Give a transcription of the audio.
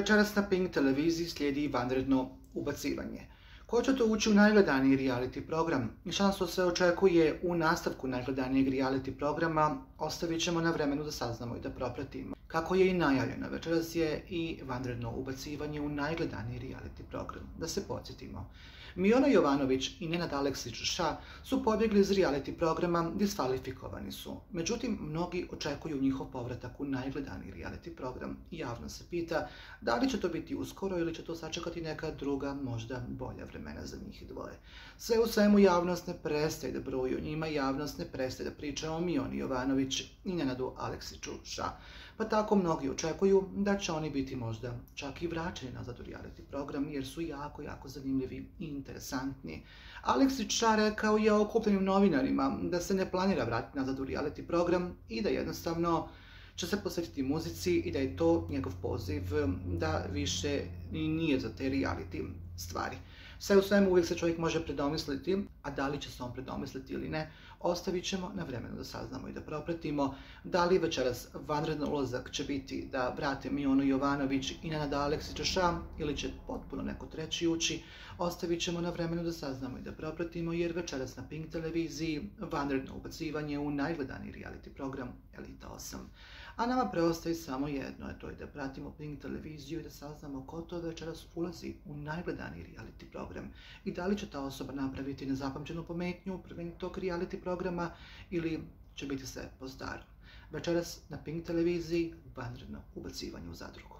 Večeras na Pink televiziji slijedi vanredno ubacivanje. Ko će to ući u najgledaniji reality program? Šansu se očekuje u nastavku najgledanijeg reality programa. Ostavit ćemo na vremenu da saznamo i da propratimo. Kako je i najavljeno, večeras je i vanredno ubacivanje u najgledaniji reality program. Da se podsjetimo. Miona Jovanović i Nenad Aleksić Ša su pobjegli iz reality programa, diskvalifikovani su. Međutim, mnogi očekuju njihov povratak u najgledaniji reality program. Javno se pita da li će to biti uskoro ili će to sačekati neka druga, možda bolja vremena za njih dvoje. Sve u svemu javnost ne prestaje da broju njima, javnost ne prestaje da priča o Mioni Jovanović i Nenadu Aleksiću Ša. Pa tako mnogi očekuju da će oni biti možda čak i vraćeni nazad u reality program jer su jako, jako zanimljivi i interesantni. Aleksić rekao je okupljenim novinarima da se ne planira vratiti nazad u reality program i da jednostavno će se posvetiti muzici i da je to njegov poziv da više nije za te reality stvari. Sve u svemu uvijek se čovjek može predomisliti, a da li će se on predomisliti ili ne, ostavit ćemo na vremenu da saznamo i da propratimo da li večeras vanredno ulazak će biti da vrate Mionu Jovanović i Nenada Aleksića Šam ili će potpuno neko treći ući, ostavit ćemo na vremenu da saznamo i da propratimo jer večeras na Pink televiziji vanredno ubacivanje u najgledaniji reality program Elita 8. A nama preostaje samo jedno, a to je da pratimo Pink televiziju i da saznamo ko to večeras ulazi u najgledaniji reality program i da li će ta osoba napraviti nezapamćenu pometnju u tog reality programa ili će biti sve po starom. Večeras na Pink televiziji vanredno ubacivanje u zadrugu.